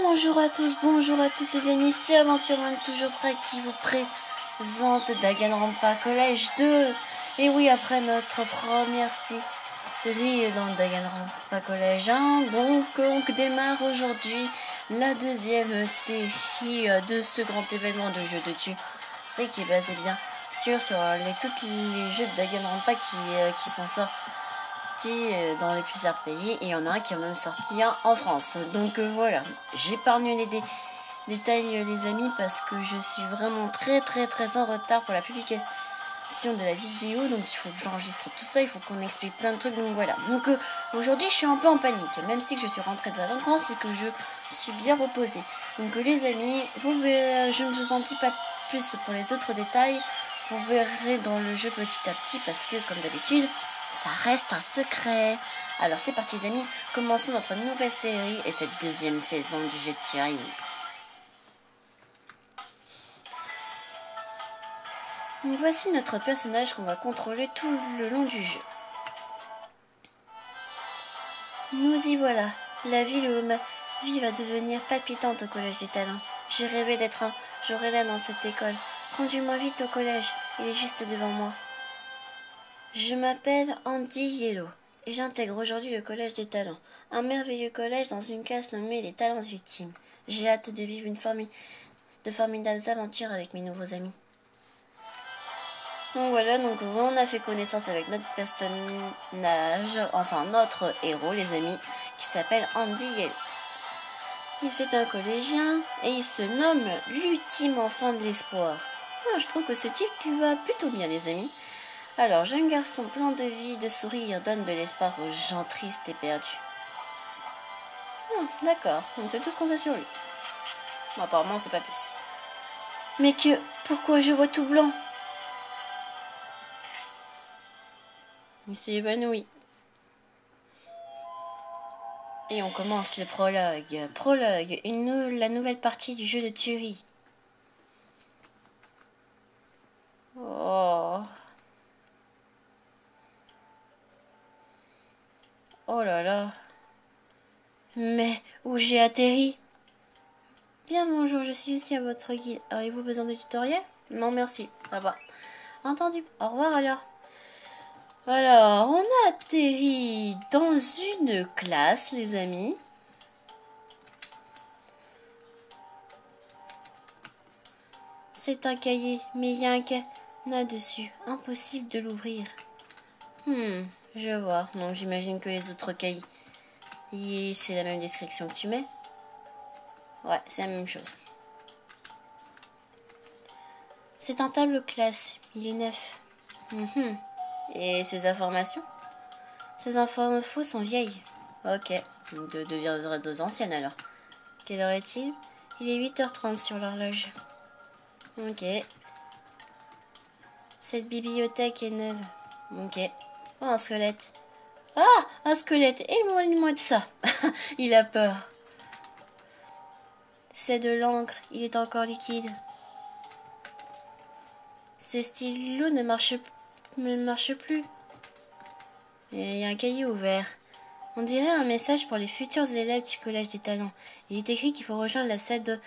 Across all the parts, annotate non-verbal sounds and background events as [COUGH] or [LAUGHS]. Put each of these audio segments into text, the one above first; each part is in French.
Bonjour à tous, bonjour à tous les amis, c'est Aventureman toujours prêt qui vous présente Danganronpa Collège 2. Et oui, après notre première série dans Danganronpa Collège 1, donc on démarre aujourd'hui la deuxième série de ce grand événement de jeu de tuerie qui est basé bien sûr sur les, tous les jeux de Danganronpa qui, euh, qui s'en sortent euh, dans les plusieurs pays et il y en a un qui a même sorti en France. Donc euh, voilà, j'épargne les détails euh, les amis parce que je suis vraiment très très très en retard pour la publication de la vidéo donc il faut que j'enregistre tout ça, il faut qu'on explique plein de trucs donc voilà. Donc aujourd'hui je suis un peu en panique même si je suis rentrée de vacances et que je suis bien reposée. Donc les amis, vous je ne vous en dis pas plus pour les autres détails. Vous verrez dans le jeu petit à petit parce que comme d'habitude ça reste un secret. Alors c'est parti les amis, commençons notre nouvelle série et cette deuxième saison du jeu de Thierry. Voici notre personnage qu'on va contrôler tout le long du jeu. Nous y voilà, la ville où ma vie va devenir palpitante au collège des talents. J'ai rêvé d'être un jour là dans cette école. Conduis-moi vite au collège, il est juste devant moi. Je m'appelle Andy Yellow et j'intègre aujourd'hui le Collège des Talents, un merveilleux collège dans une classe nommée les Talents Victimes. J'ai hâte de vivre de formidables aventures avec mes nouveaux amis. Donc voilà, donc on a fait connaissance avec notre personnage, enfin notre héros, les amis, qui s'appelle Andy Yellow. Il c'est un collégien et il se nomme l'ultime enfant de l'espoir. Ah, je trouve que ce type lui va plutôt bien, les amis. Alors, jeune garçon plein de vie, de sourire, donne de l'espoir aux gens tristes et perdus. Hmm, d'accord, on sait tout ce qu'on sait sur lui. Bon, apparemment, c'est pas plus. Mais que. Pourquoi je vois tout blanc? Il s'est évanoui. Et on commence le prologue. Prologue, la nouvelle partie du jeu de tuerie. Oh. Oh là là. Mais où j'ai atterri? Bien bonjour, je suis ici à votre guide. Auriez-vous besoin de tutoriel? Non merci, ça va. Entendu. Au revoir alors. Alors, on a atterri dans une classe, les amis. C'est un cahier, mais il y a un cadenas dessus. Impossible de l'ouvrir. Hmm. Je vois. Donc j'imagine que les autres cahiers, c'est la même description que tu mets. Ouais, c'est la même chose. C'est un tableau classe. Il est neuf. Mhm. Et ces informations? Ces infos sont vieilles. Ok. Donc de, de, deux anciennes alors. Quelle heure est-il? Il est 8h30 sur l'horloge. Ok. Cette bibliothèque est neuve. Ok. Oh, un squelette. Ah, un squelette. Éloigne-moi de ça. [LAUGHS] il a peur. C'est de l'encre. Il est encore liquide. Ces stylos ne marchent, ne marchent plus. Il y a un cahier ouvert. On dirait un message pour les futurs élèves du Collège des Talents. Il est écrit qu'il faut rejoindre la salle de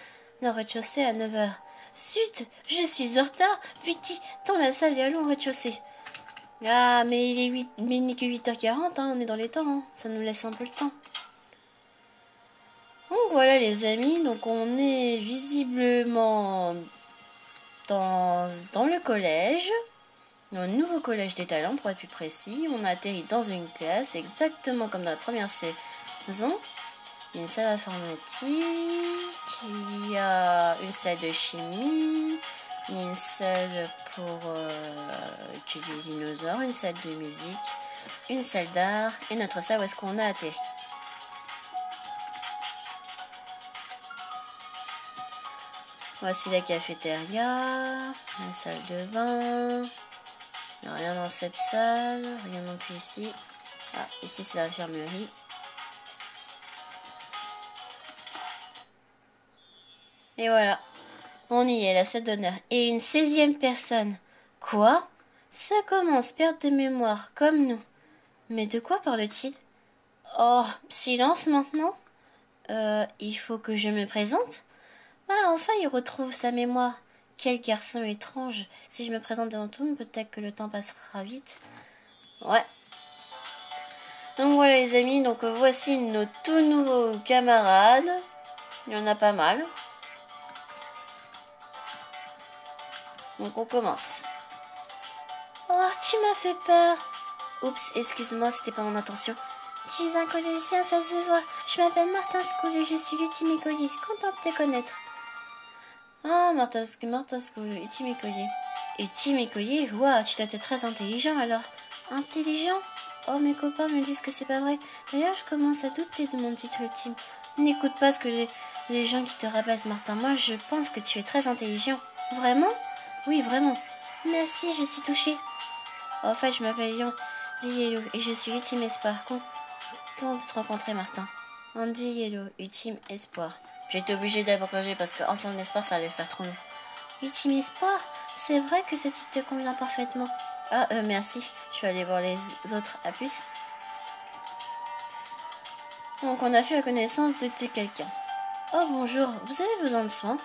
rez-de-chaussée à 9h. Zut, je suis en retard. Vicky, dans la salle et allons au rez-de-chaussée. Ah, mais il est 8, mais n'est que 8h40, hein, on est dans les temps, hein. ça nous laisse un peu le temps. Donc voilà les amis, donc on est visiblement dans, le collège, un nouveau collège des talents pour être plus précis. On a atterri dans une classe exactement comme dans la première saison. Il une salle informatique, il y a une salle de chimie, une salle pour euh, étudier les dinosaures, une salle de musique, une salle d'art et notre salle où est-ce qu'on a atterri. Voici la cafétéria, la salle de bain. Il n'y a rien dans cette salle, rien non plus ici. Ah, ici c'est l'infirmerie. Et voilà. On y est, la salle d'honneur. Et une seizième personne. Quoi? Ça commence, perte de mémoire, comme nous. Mais de quoi parle-t-il? Oh, silence maintenant Euh, il faut que je me présente Ah, enfin, il retrouve sa mémoire. Quel garçon étrange. Si je me présente devant tout le monde, peut-être que le temps passera vite. Ouais. Donc voilà les amis, donc voici nos tout nouveaux camarades. Il y en a pas mal. Donc on commence. Oh, tu m'as fait peur. Oups, excuse-moi, c'était pas mon intention. Tu es un collégien, ça se voit. Je m'appelle Martin School et je suis l'ultime écolier. Content de te connaître. Ah, Martin, Martin School, ultime écolier. Ultime écolier? Waouh, tu dois être très intelligent alors. Intelligent? Oh, mes copains me disent que c'est pas vrai. D'ailleurs, je commence à douter de mon titre ultime. N'écoute pas ce que les, les gens qui te rabaissent, Martin. Moi, je pense que tu es très intelligent. Vraiment? Oui, vraiment. Merci, je suis touchée. En fait, je m'appelle Lyon, dit Yellow, et je suis ultime espoir. Content de te rencontrer, Martin. Andy Yellow, ultime espoir. J'ai été obligée d'abroger parce qu'enfant d'espoir, ça allait faire trop long. Ultime espoir C'est vrai que titre te convient parfaitement. Ah, euh, merci. Je vais aller voir les autres. À plus. Donc, on a fait la connaissance de quelqu'un. Oh, bonjour. Vous avez besoin de soins?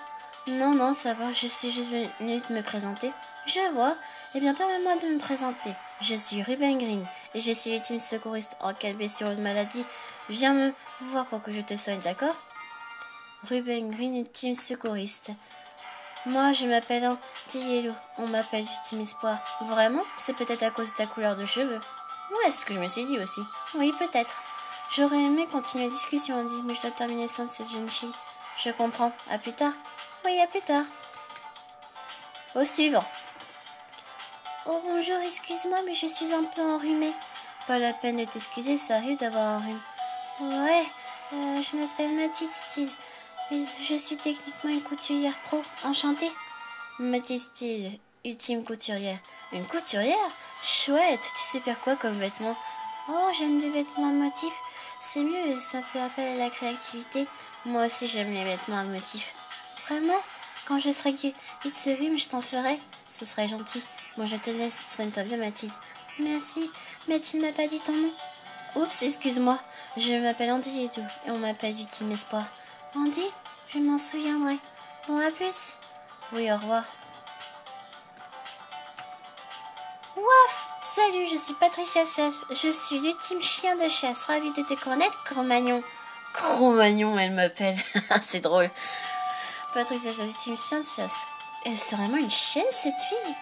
Non, non, ça va. Je suis juste venue me présenter. Je vois. Eh bien, permets-moi de me présenter. Je suis Ruben Green et je suis ultime secouriste en cas de blessure ou de maladie. Viens me voir pour que je te soigne, d'accord? Ruben Green, ultime secouriste. Moi, je m'appelle Andy Yellow. On m'appelle Ultime Espoir. Vraiment? C'est peut-être à cause de ta couleur de cheveux. Ouais, c'est ce que je me suis dit aussi. Oui, peut-être. J'aurais aimé continuer la discussion, Andy, mais je dois terminer sans cette jeune fille. Je comprends. À plus tard. Oui, à plus tard. Au suivant. Oh bonjour, excuse-moi, mais je suis un peu enrhumée. Pas la peine de t'excuser, ça arrive d'avoir un rhume. Ouais, euh, je m'appelle Mathilde Steele. Je suis techniquement une couturière pro. Enchantée. Mathilde Steele, ultime couturière. Une couturière? Chouette, tu sais faire quoi comme vêtements Oh, j'aime des vêtements à motifs. C'est mieux ça fait appel à la créativité. Moi aussi, j'aime les vêtements à motifs. Vraiment Quand je serai rhume, je t'en ferai. Ce serait gentil. Moi, je te laisse. Soigne-toi bien, Mathilde. Merci, mais tu ne m'as pas dit ton nom. Oups, excuse-moi. Je m'appelle Andy et tout. Et on m'appelle Ultime Espoir. Andy Je m'en souviendrai. Bon, à plus. Oui, au revoir. Waf Salut, je suis Patricia Chasse. Je suis l'ultime chien de chasse. Ravie de te connaître, Cro-Magnon. Cro-Magnon, elle m'appelle. [LAUGHS] C'est drôle. Patricia. Elle serait vraiment une chienne, cette fille?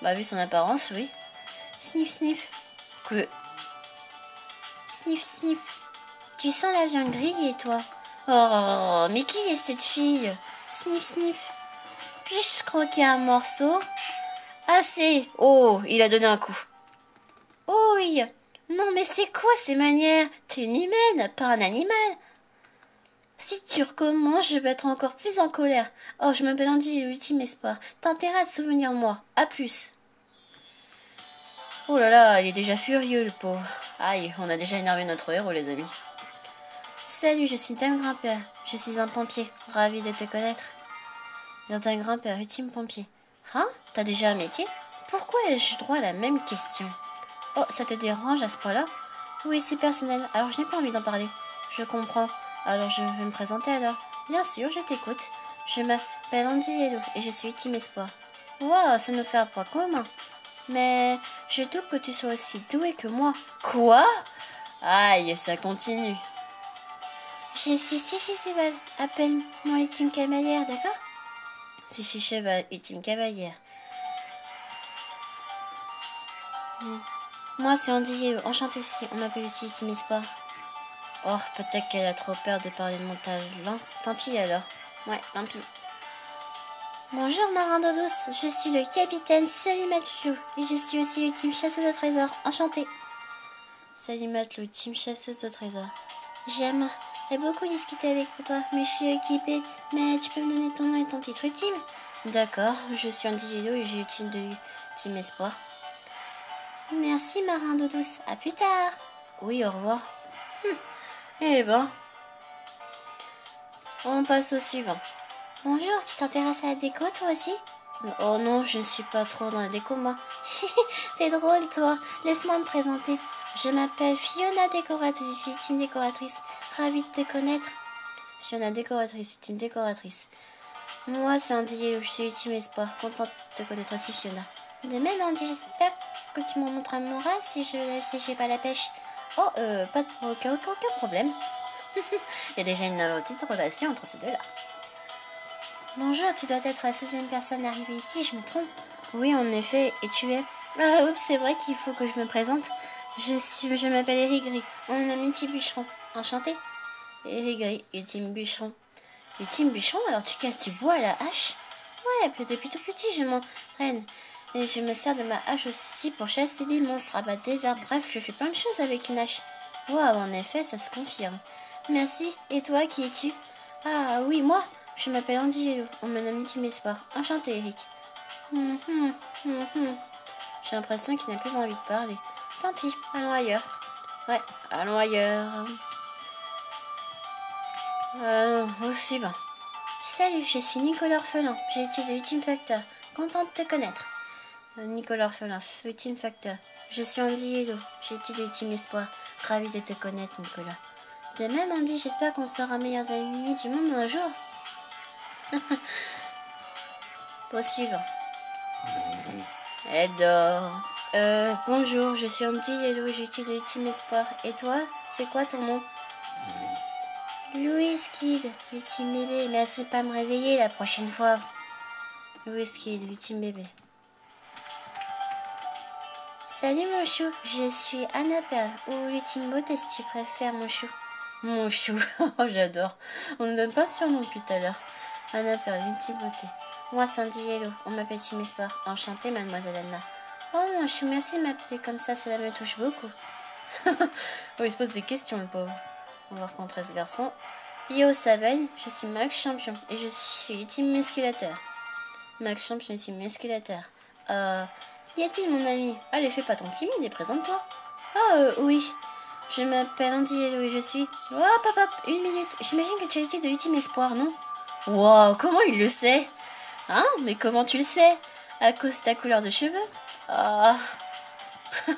Bah, vu son apparence, oui. Sniff, sniff. Que? Sniff, sniff. Tu sens la viande grillée, toi? Oh, mais qui est cette fille? Sniff, sniff. Puis-je croquer un morceau Assez Oh, il a donné un coup. Oui Non, mais c'est quoi ces manières? T'es une humaine, pas un animal. Si tu recommences, je vais être encore plus en colère. Oh, je m'appelle Andy, l'ultime espoir. T'as intérêt à souvenir moi. À plus. Oh là là, il est déjà furieux, le pauvre. Aïe, on a déjà énervé notre héros, les amis. Salut, je suis Dame Grimpeur. Je suis un pompier. Ravi de te connaître. un Grimpeur, ultime pompier. Hein? T'as déjà un métier? Pourquoi ai-je droit à la même question? Oh, ça te dérange à ce point-là? Oui, c'est personnel, alors je n'ai pas envie d'en parler. Je comprends. Alors je vais me présenter alors. Bien sûr, je t'écoute. Je m'appelle Andy Yellow et je suis Team Espoir. Wow, ça nous fait un point commun. Mais je doute que tu sois aussi doué que moi. Quoi? Aïe, ça continue. Je suis Sichi Cheval. Appelle mon ultime cavalière, d'accord? Sichi Cheval, ultime cavalière. Hmm. Moi, c'est Andy Enchanté si on m'appelle aussi Ultime Espoir. Oh, peut-être qu'elle a trop peur de parler de mon talent. Tant pis alors. Ouais, tant pis. Bonjour marin d'eau douce, je suis le capitaine Sally Matelot et je suis aussi ultime chasseuse de trésors. Enchantée. Sally Matelot, team chasseuse de trésors. J'aime beaucoup discuter avec toi, mais je suis équipée. Mais tu peux me donner ton nom et ton titre ultime? D'accord, je suis Andy et j'ai ultime de Team Espoir. Merci, marin d'eau douce. À plus tard. Oui, au revoir. Hum. Eh ben. On passe au suivant. Bonjour, tu t'intéresses à la déco toi aussi? Oh non, je ne suis pas trop dans la déco moi. [LAUGHS] T'es drôle toi. Laisse-moi me présenter. Je m'appelle Fiona Décoratrice, je suis une décoratrice. Ravie de te connaître. Fiona, décoratrice, ultime décoratrice. Moi, c'est Andy je suis ultime espoir. Contente de te connaître aussi, Fiona. De même, Andy, j'espère que tu m'en montreras mon rat si je si j'ai pas la pêche. Oh, euh, pas de, aucun, problème. [LAUGHS] Il y a déjà une petite relation entre ces deux-là. Bonjour, tu dois être la 16 personne arrivée ici, je me trompe? Oui, en effet, et tu es? Ah, oups, c'est vrai qu'il faut que je me présente. Je suis, je m'appelle on a multi bûcheron. Enchanté Eric Gris, ultime bûcheron. Ultime bûcheron, alors tu casses du bois à la hache? Ouais, depuis tout petit, je m'entraîne. Et je me sers de ma hache aussi pour chasser des monstres, abattre des arbres. Bref, je fais plein de choses avec une hache. Waouh, en effet, ça se confirme. Merci. Et toi, qui es-tu? Ah oui, moi je m'appelle Andy on m'a nommé Team Espoir. Enchanté, Eric. Hum, hum, hum, J'ai l'impression qu'il n'a plus envie de parler. Tant pis, allons ailleurs. Ouais, allons ailleurs. Allons au suivant. Salut, je suis Nicolas Orphelin. J'ai étudié Team Factor. Content de te connaître. Euh, Nicolas Orphelin, Team Factor. Je suis Andy Hello. J'ai étudié Team Espoir. Ravi de te connaître, Nicolas. De même, Andy, j'espère qu'on sera meilleurs amis du monde un jour. [LAUGHS] Poursuivant. Edor. Euh, bonjour, je suis Andy Hello, j'utilise Team Espoir. Et toi, c'est quoi ton nom? Louis Kid, ultime bébé. Merci pas me réveiller la prochaine fois. Louis Kid, ultime bébé. Salut mon chou, je suis Annabelle, ou l'ultime beauté si tu préfères mon chou? Mon chou, [LAUGHS] oh j'adore. On ne donne pas de surnom depuis tout à l'heure. Anna perdu une petite beauté. Moi, Sandy Hello, on m'appelle Tim Espoir. Enchantée, mademoiselle Anna. Oh mon chou, merci de m'appeler comme ça, cela me touche beaucoup. [LAUGHS] oh, il se pose des questions, le pauvre. On va rencontrer ce garçon. Yo, ça Je suis Max Champion et je suis team musculateur. Max Champion, team musculateur. Euh. Y a-t-il, mon ami Allez, fais pas ton timide et présente-toi. Ah, euh, oui. Je m'appelle Andy et je suis. Hop, hop, hop, une minute. J'imagine que tu as été de Ultime Espoir, non? Wow, comment il le sait? Hein? Mais comment tu le sais? À cause de ta couleur de cheveux? Ah [LAUGHS]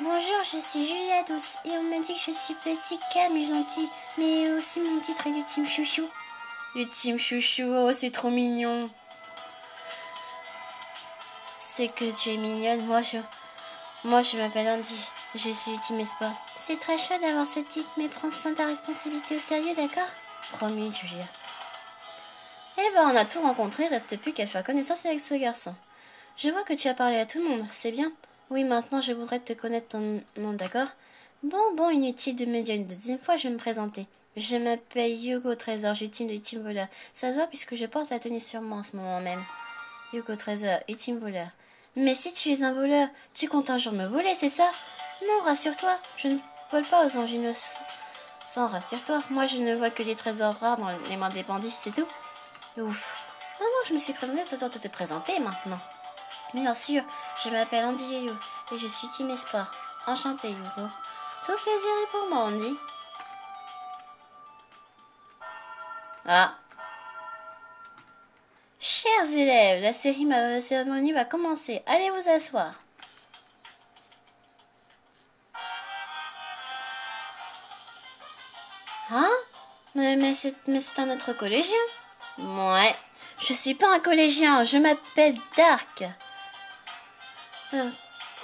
Bonjour, je suis Julia Douce et on m'a dit que je suis petit, calme et gentil, mais aussi mon titre est du team chouchou. Du chouchou, oh c'est trop mignon. C'est que tu es mignonne, moi je... Moi je m'appelle Andy. Je suis Ultime Espoir. C'est très chouette d'avoir ce titre, mais prends sans ta responsabilité au sérieux, d'accord? Promis, Julia. Eh ben, on a tout rencontré, reste plus qu'à faire connaissance avec ce garçon. Je vois que tu as parlé à tout le monde, c'est bien? Oui, maintenant je voudrais te connaître ton nom, d'accord? Bon, bon, inutile de me dire une deuxième fois, je vais me présenter. Je m'appelle Hugo Trésor, j'ultime de Ultime Voleur. Ça se voit puisque je porte la tenue sur moi en ce moment même. Hugo Trésor, Ultime Voleur. Mais si tu es un voleur, tu comptes un jour me voler, c'est ça? Non, rassure-toi, je ne vole pas aux anginos. Sans, rassure-toi, moi je ne vois que les trésors rares dans les mains des bandits, c'est tout. Ouf. Maintenant que je me suis présentée, ça doit te présenter maintenant. Bien sûr, je m'appelle Andy Yeo et je suis Team Espoir. Enchanté, Hugo. Tout plaisir est pour moi, Andy. Ah. Chers élèves, la série, ma cérémonie va commencer. Allez vous asseoir. Hein? Mais, c'est un autre collégien? Ouais. Je suis pas un collégien, je m'appelle Dark. Euh,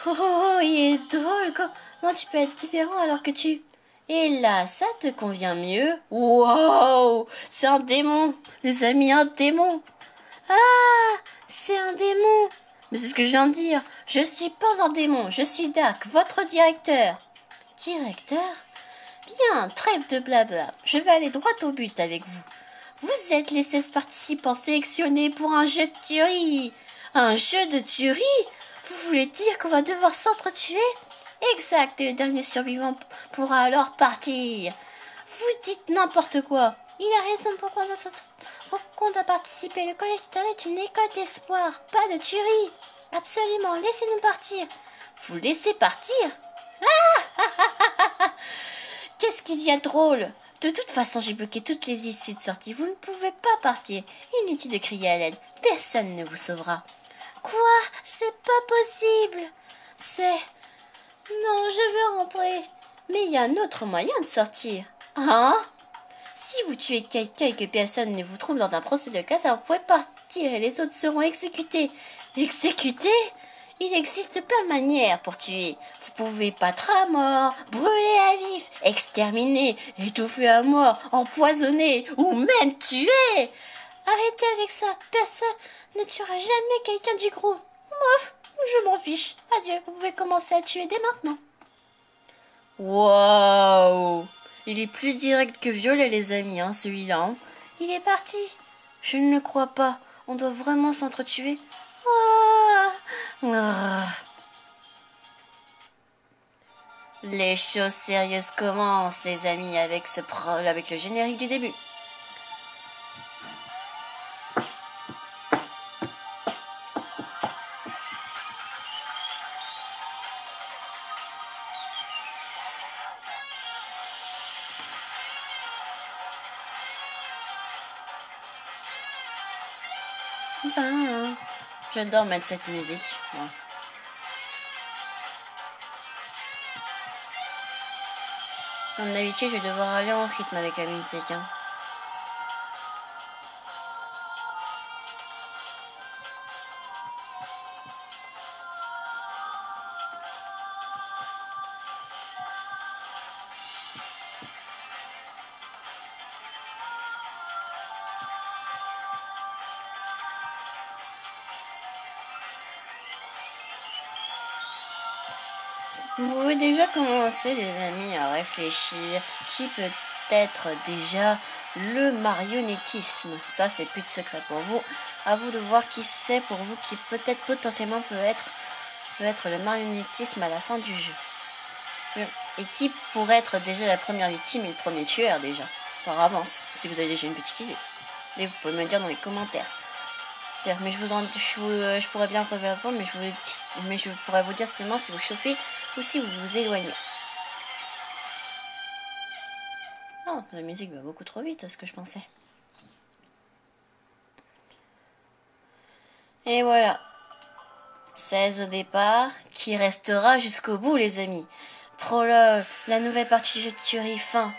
oh, oh, oh, il est drôle. Comment tu peux être différent alors que tu... Et là, ça te convient mieux? Wow C'est un démon Les amis, un démon Ah C'est un démon Mais c'est ce que je viens de dire. Je suis pas un démon, je suis Dark, votre directeur. Directeur? Bien, trêve de blabla. Je vais aller droit au but avec vous. Vous êtes les 16 participants sélectionnés pour un jeu de tuerie. Un jeu de tuerie? Vous voulez dire qu'on va devoir s'entretuer? Exact, et le dernier survivant pourra alors partir. Vous dites n'importe quoi. Il a raison pourquoi on compte à participer. Le collège est une école d'espoir, pas de tuerie. Absolument, laissez-nous partir. Vous laissez partir ah Qu'est-ce qu'il y a de drôle De toute façon, j'ai bloqué toutes les issues de sortie. Vous ne pouvez pas partir. Inutile de crier à l'aide. Personne ne vous sauvera. Quoi C'est pas possible. C'est... Non, je veux rentrer. Mais il y a un autre moyen de sortir. Hein Si vous tuez quelqu'un et que personne ne vous trouve dans un procès de classe, vous pouvez partir et les autres seront exécutés. Exécutés? Il existe plein de manières pour tuer. Vous pouvez battre à mort, brûler à vif, exterminer, étouffer à mort, empoisonner ou même tuer. Arrêtez avec ça. Personne ne tuera jamais quelqu'un du groupe. Mouf, je m'en fiche. Adieu, vous pouvez commencer à tuer dès maintenant. Waouh Il est plus direct que violet, les amis, hein, celui-là. Hein. Il est parti. Je ne le crois pas. On doit vraiment s'entretuer. Ah. Les choses sérieuses commencent, les amis, avec, ce avec le générique du début. J'adore mettre cette musique. Comme d'habitude, je vais devoir aller en rythme avec la musique. Hein. Déjà commencer, les amis, à réfléchir qui peut être déjà le marionnettisme? Ça, c'est plus de secret pour vous. À vous de voir qui c'est pour vous qui peut-être potentiellement peut être, peut être le marionnettisme à la fin du jeu. Et qui pourrait être déjà la première victime et le premier tueur déjà, par avance, si vous avez déjà une petite idée. Et vous pouvez me dire dans les commentaires mais je vous en, je, je pourrais bien répondre, mais je vous mais je pourrais vous dire seulement si vous chauffez ou si vous vous éloignez. Oh, la musique va beaucoup trop vite, à ce que je pensais. Et voilà. 16 au départ, qui restera jusqu'au bout, les amis. Prologue, la nouvelle partie du jeu de tuerie, fin.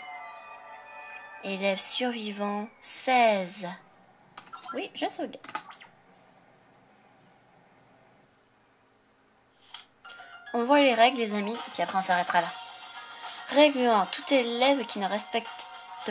Élève survivant, 16. Oui, je sauvegarde. On voit les règles, les amis, puis après on s'arrêtera là. Règle 1. Tout élève qui ne respecte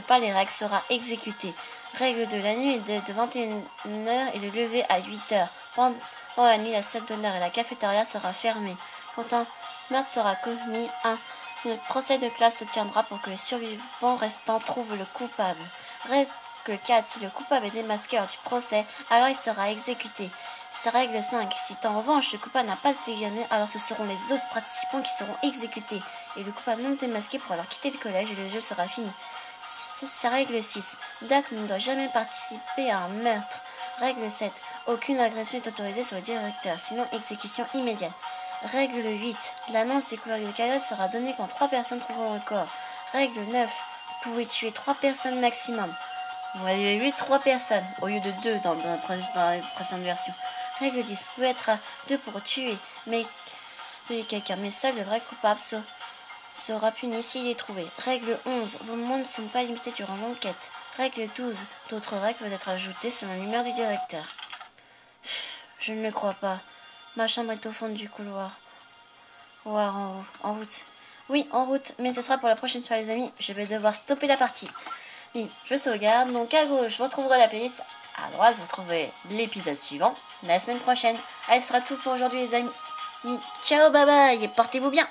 pas les règles sera exécuté. Règle de la nuit est de 21h et le lever à 8h. Pendant la nuit, la salle d'honneur et la cafétéria sera fermée. Quand un meurtre sera commis, un le procès de classe se tiendra pour que les survivants restants trouvent le coupable. Que 4. Si le coupable est démasqué lors du procès, alors il sera exécuté. C'est règle 5. Si en revanche le coupable n'a pas été gagné, alors ce seront les autres participants qui seront exécutés. Et le coupable non démasqué pourra alors quitter le collège et le jeu sera fini. C'est règle 6. Dak ne doit jamais participer à un meurtre. Règle 7. Aucune agression est autorisée sur le directeur, sinon exécution immédiate. Règle 8. L'annonce des couleurs du cadavre sera donnée quand 3 personnes trouveront le corps. Règle 9. Vous pouvez tuer 3 personnes maximum. Vous avez eu 3 personnes au lieu de 2 dans, dans, la, précédente version. Règle 10. Vous pouvez être à 2 pour tuer, mais quelqu'un. Mais seul le vrai coupable sera puni s'il est trouvé. Règle 11. Vos mondes ne sont pas limités durant l'enquête. Règle 12. D'autres règles peuvent être ajoutées selon l'humeur du directeur. Je ne le crois pas. Ma chambre est au fond du couloir. Voir en. En route. Oui, en route. Mais ce sera pour la prochaine fois, les amis. Je vais devoir stopper la partie. Oui, je sauvegarde. Donc à gauche, vous retrouverez la playlist. À droite, vous trouverez l'épisode suivant la semaine prochaine. Allez, ce sera tout pour aujourd'hui, les amis. Ciao, bye bye et portez-vous bien.